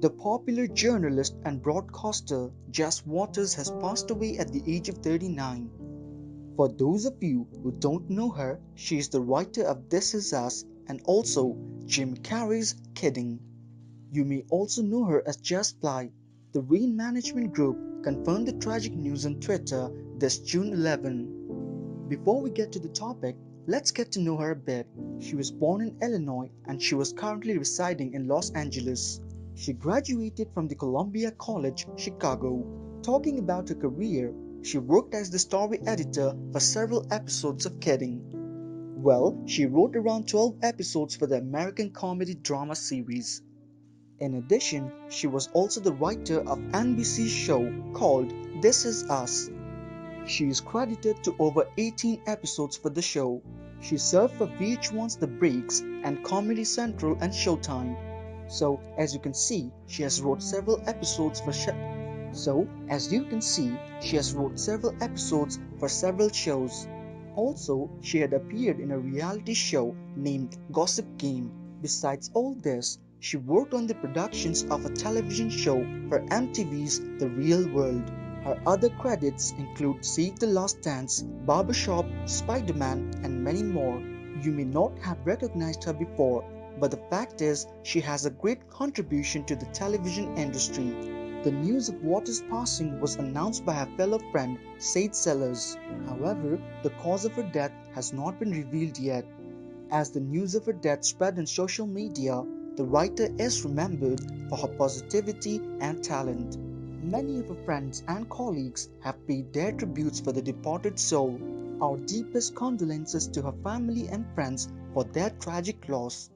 The popular journalist and broadcaster Jas Waters has passed away at the age of 39. For those of you who don't know her, she is the writer of This Is Us and also Jim Carrey's Kidding. You may also know her as JasFly. The Rain Management Group confirmed the tragic news on Twitter this June 11. Before we get to the topic, let's get to know her a bit. She was born in Illinois and she was currently residing in Los Angeles. She graduated from the Columbia College, Chicago. Talking about her career, she worked as the story editor for several episodes of Kidding. Well, she wrote around 12 episodes for the American comedy drama series. In addition, she was also the writer of NBC's show called This Is Us. She is credited to over 18 episodes for the show. She served for VH1's The Breaks and Comedy Central and Showtime. So as you can see, she has wrote several episodes for sh- So as you can see, she has wrote several episodes for several shows. Also, she had appeared in a reality show named Gossip Game. Besides all this, she worked on the productions of a television show for MTV's The Real World. Her other credits include Save the Last Dance, Barbershop, Spider-Man, and many more. You may not have recognized her before, but the fact is, she has a great contribution to the television industry. The news of Waters' passing was announced by her fellow friend Sade Sellers. However, the cause of her death has not been revealed yet. As the news of her death spread on social media, the writer is remembered for her positivity and talent. Many of her friends and colleagues have paid their tributes for the departed soul. Our deepest condolences to her family and friends for their tragic loss.